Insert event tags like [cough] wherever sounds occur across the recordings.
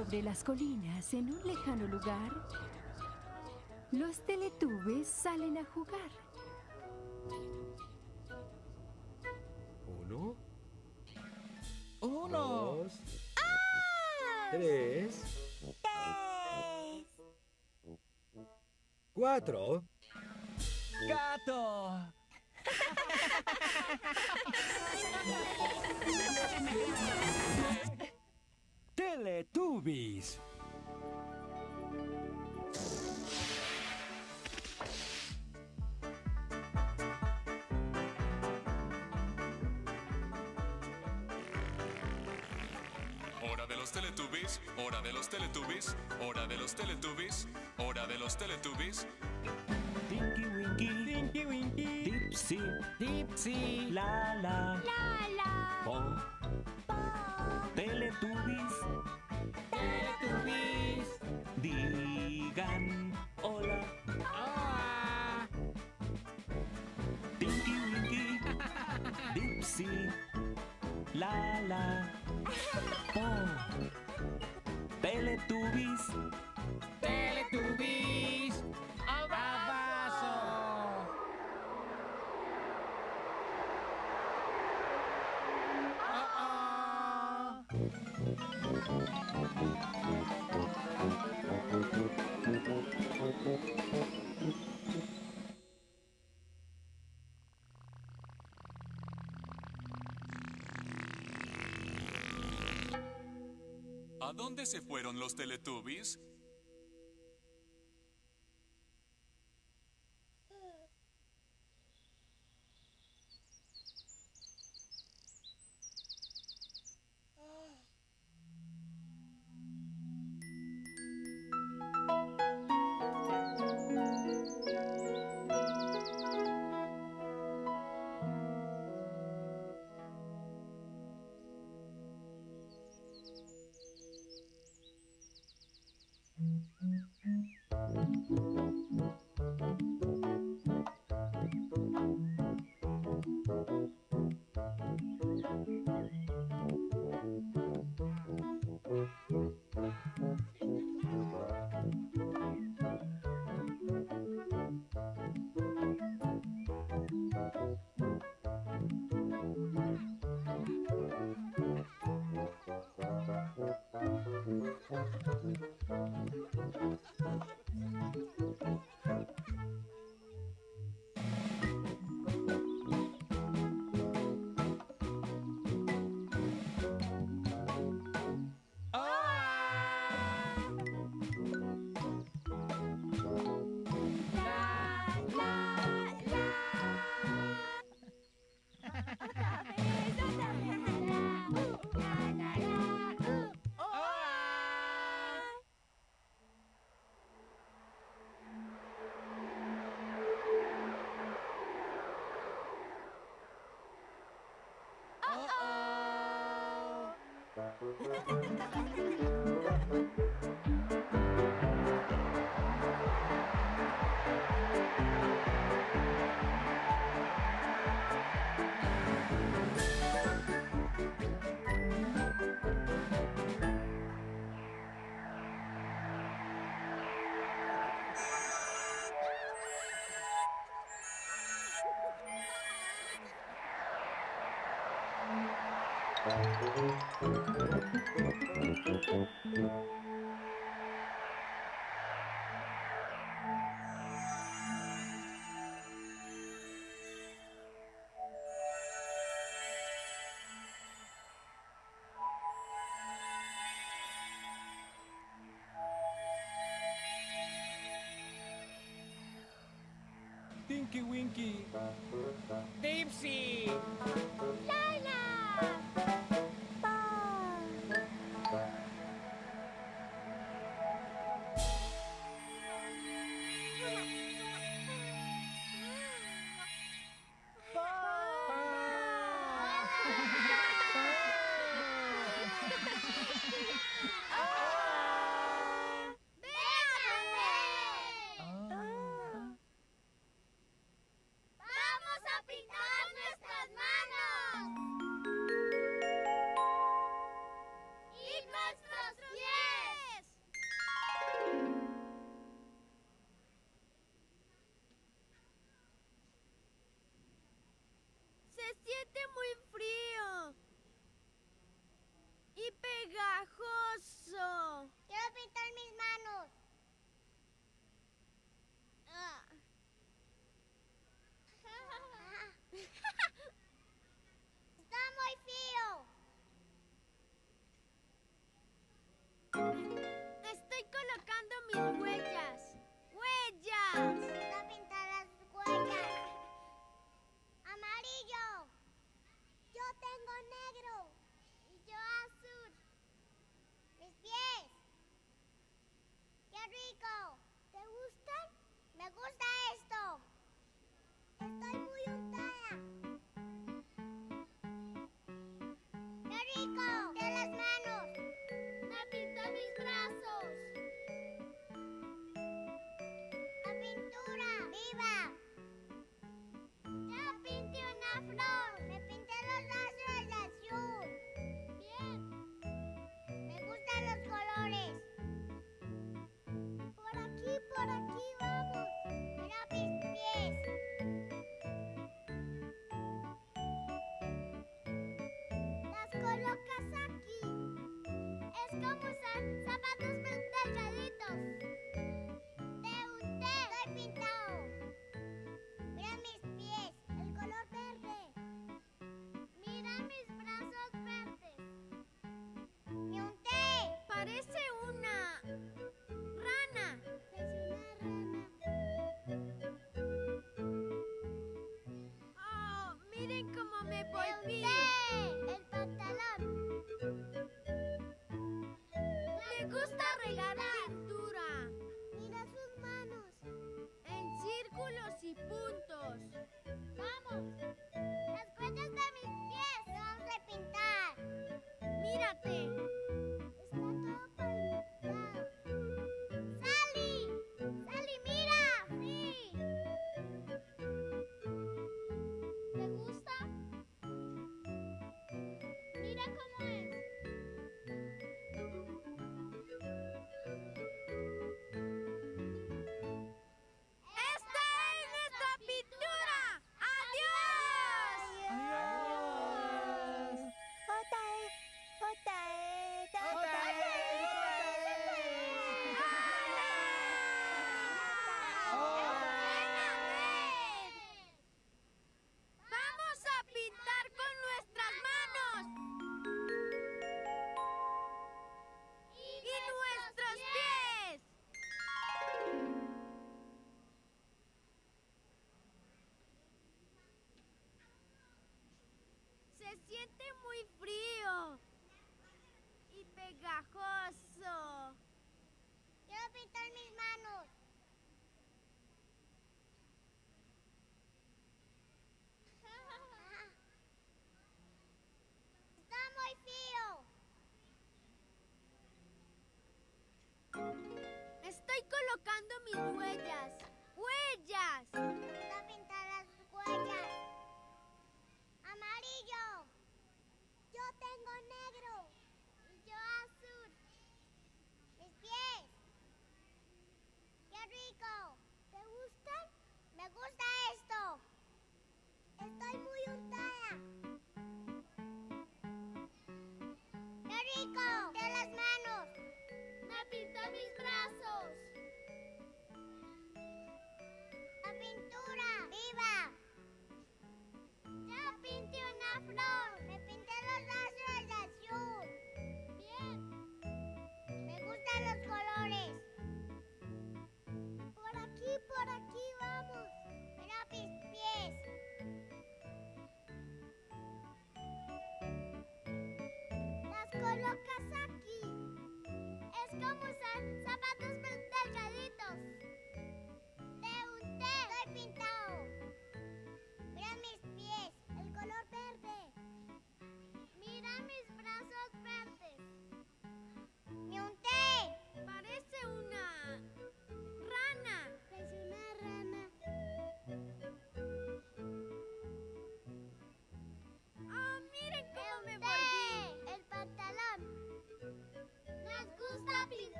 Sobre las colinas, en un lejano lugar, los teletubes salen a jugar. Uno, ¡Uno! dos, tres, cuatro. ¡Gato! [laughs] Teletubbies. Hora de los Teletubbies, hora de los Teletubbies, hora de los Teletubbies, hora de los Teletubbies. Tinky Winky, Tinky Winky. Dipsy, Dipsy. La La, La la La La, ¿A dónde se fueron los Teletubbies? うん。Parece una rana. Es una rana. Oh, miren cómo me volví.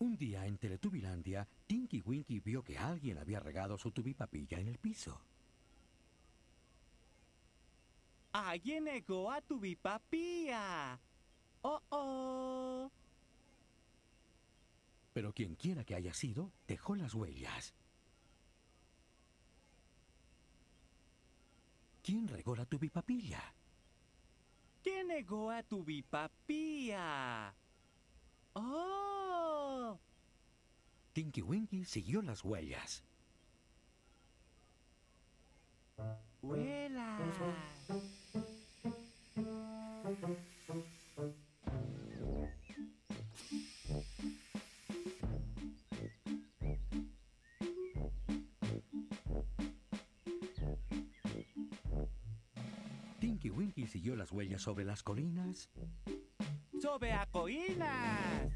Un día en Teletubilandia, Tinky Winky vio que alguien había regado su tubipapilla en el piso. Alguien negó a tu bipapía. Oh, oh. Pero quien quiera que haya sido, dejó las huellas. ¿Quién regó la tubipapilla? ¿Quién negó a tu bipapía? Oh. Tinky Winky siguió las huellas. ¡Huela! Tinky Winky siguió las huellas sobre las colinas, ¡Sobre a coinas!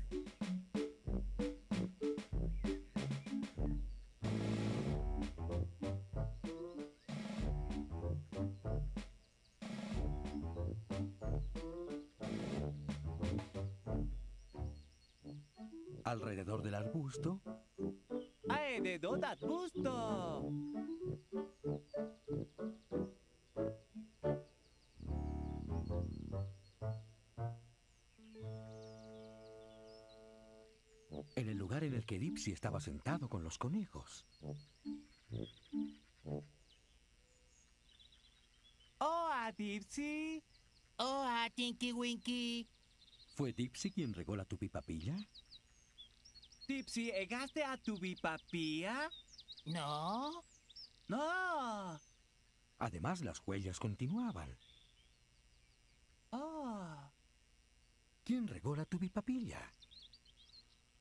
alrededor del arbusto, ¡Ay, de dónde en el lugar en el que Dipsy estaba sentado con los conejos. ¡Oh, a Dipsy! Oh, a Tinky Winky. ¿Fue Dipsy quien regó la tupipapilla? Dipsy, ¿llegaste a tu bipapía? No. ¡No! Además, las huellas continuaban. ¡Oh! ¿Quién regó la tubipapilla?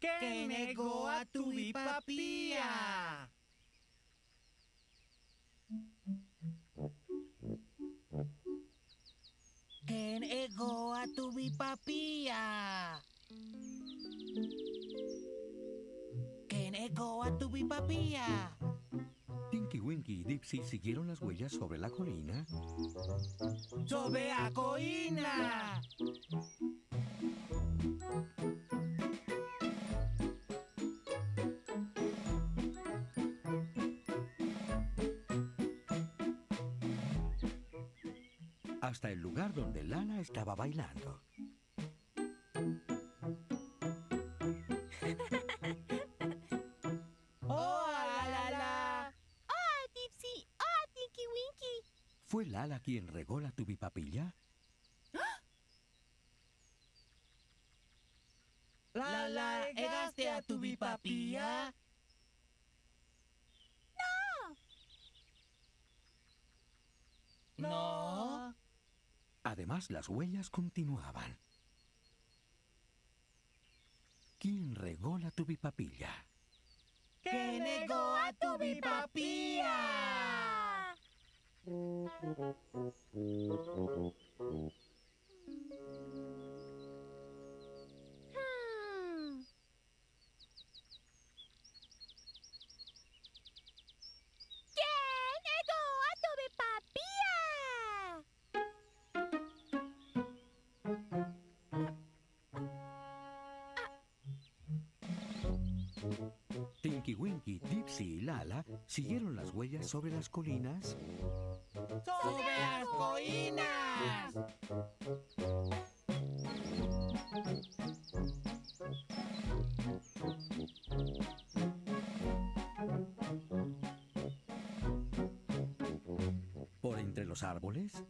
¿Qué negó a tu bipapía? ¿Quién negó a tu bipapía? ¿Quién negó a tu bipapía? Tinky Winky y Dipsy siguieron las huellas sobre la colina, ¡Sobre a coina! Lugar donde Lala estaba bailando. [laughs] ¡Oh, la la la! ¡Oh, Dipsy! ¡Oh, Tinky Winky! ¿Fue Lala quien regó la tubipapilla? [gasps] ¡La la! ¿Llegaste a tu bipapía? ¡No! Además, las huellas continuaban. ¿Quién regó la tubipapilla? ¿Qué negó a tu Tinky Winky, Dipsy y Lala siguieron las huellas sobre las colinas, ¡Sobre las coinas! por entre los árboles,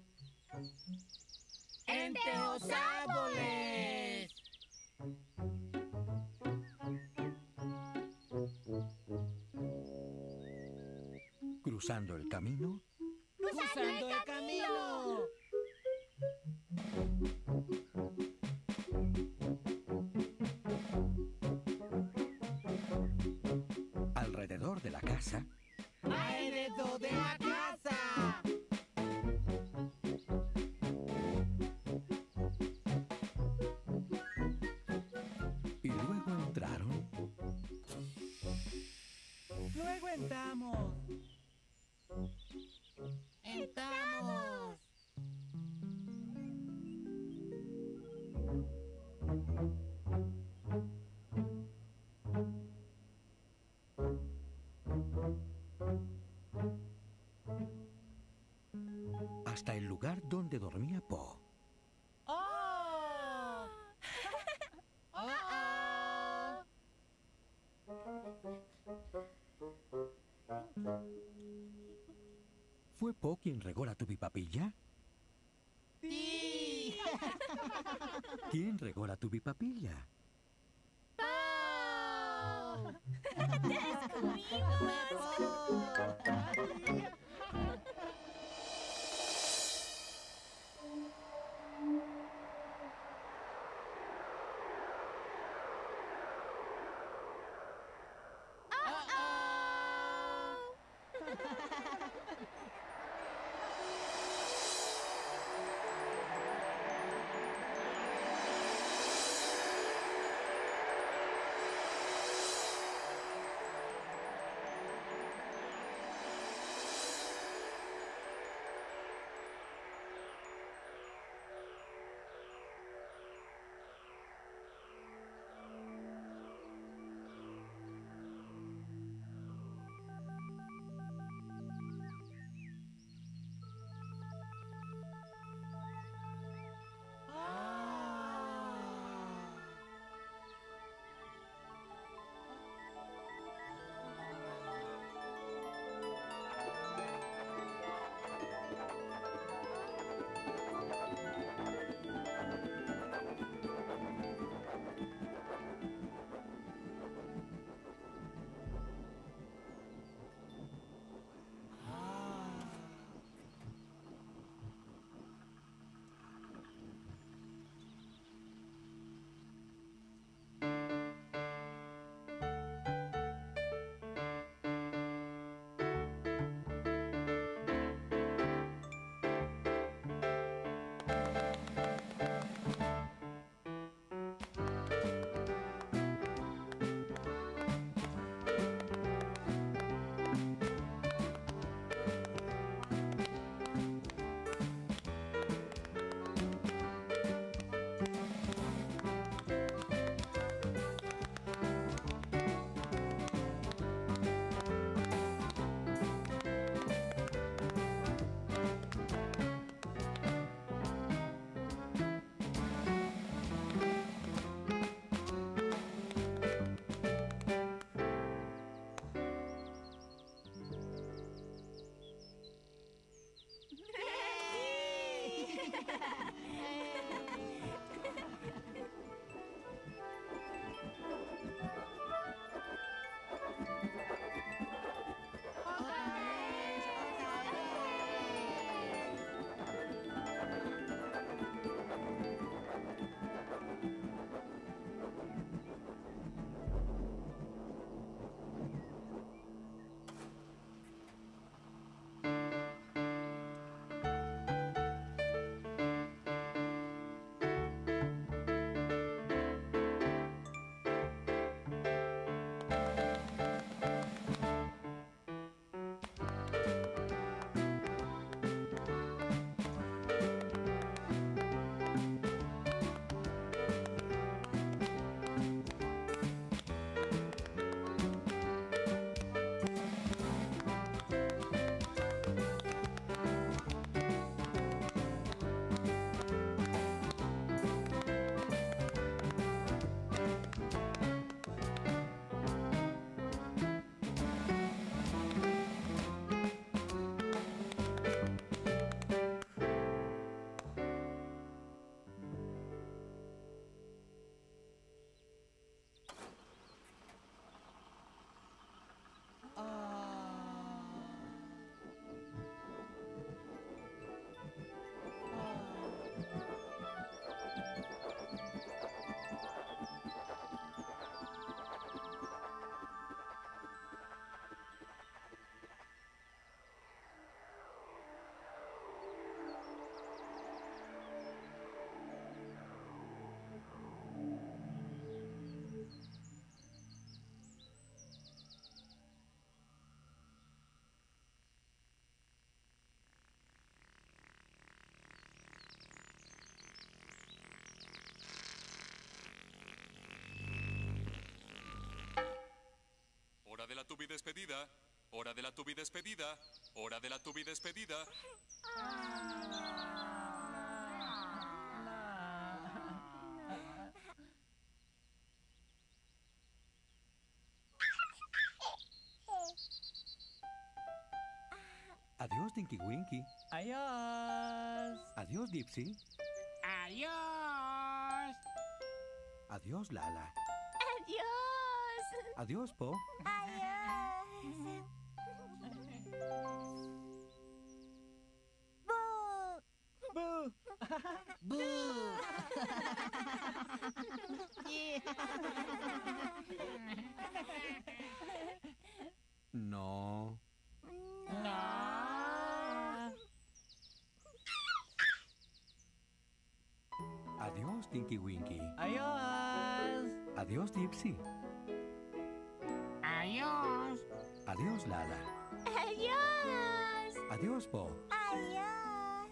casa! Hasta el lugar donde dormía Po. ¡Oh! ¡Oh! ¿Fue Po quien regó la tubipapilla? ¡Sí! ¿Quién regó la tubipapilla? Hora de la tubi despedida. Hora de la tubi despedida. Hora de la tubi despedida. Adiós, Tinky Winky. Adiós. Adiós, Dipsy. Adiós. Adiós, Lala. Adiós. Po. Adiós. Bu. Boo. Boo. No. No. Adiós, Tinky Winky. Adiós. Adiós, Dipsy. Adiós. Adiós, Lala. Adiós. Adiós, Po. Adiós.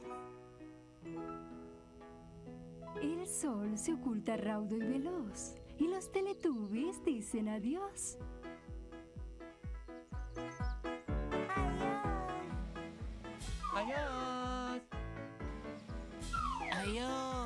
El sol se oculta raudo y veloz. Y los Teletubbies dicen adiós. Adiós. Adiós.